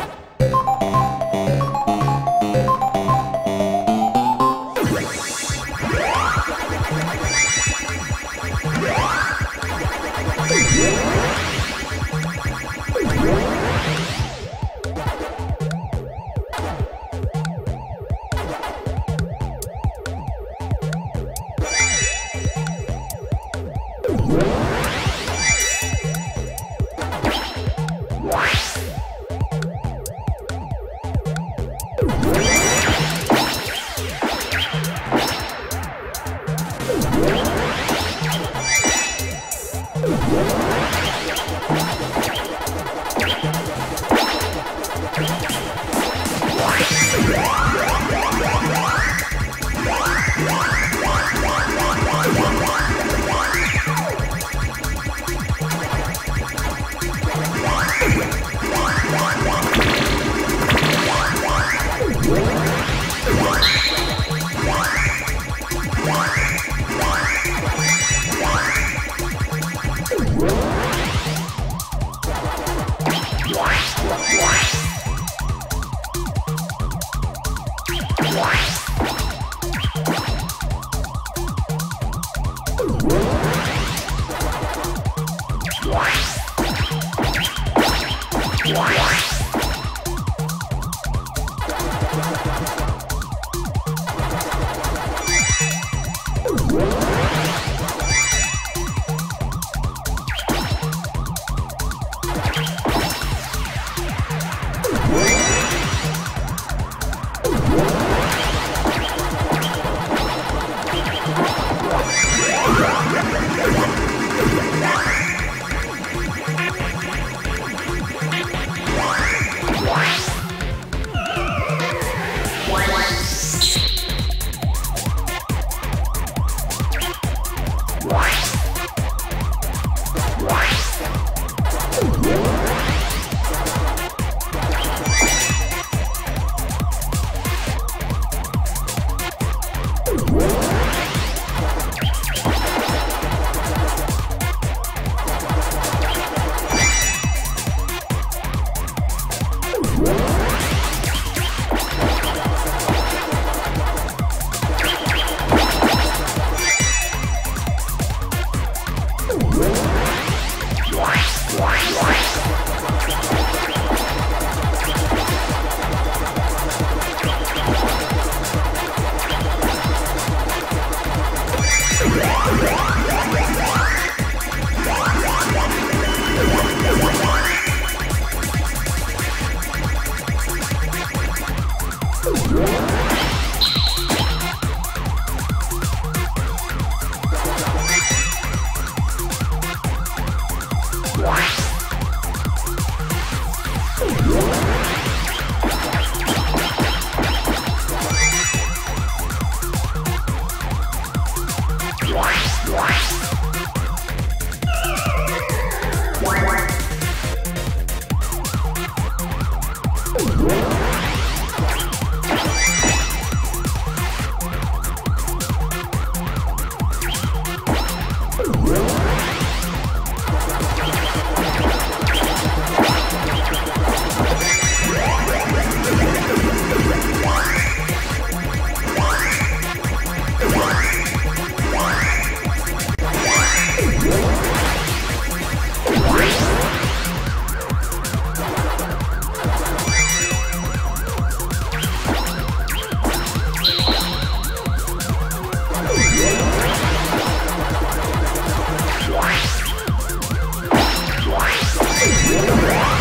you Yeah. What? Yeah!